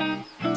Música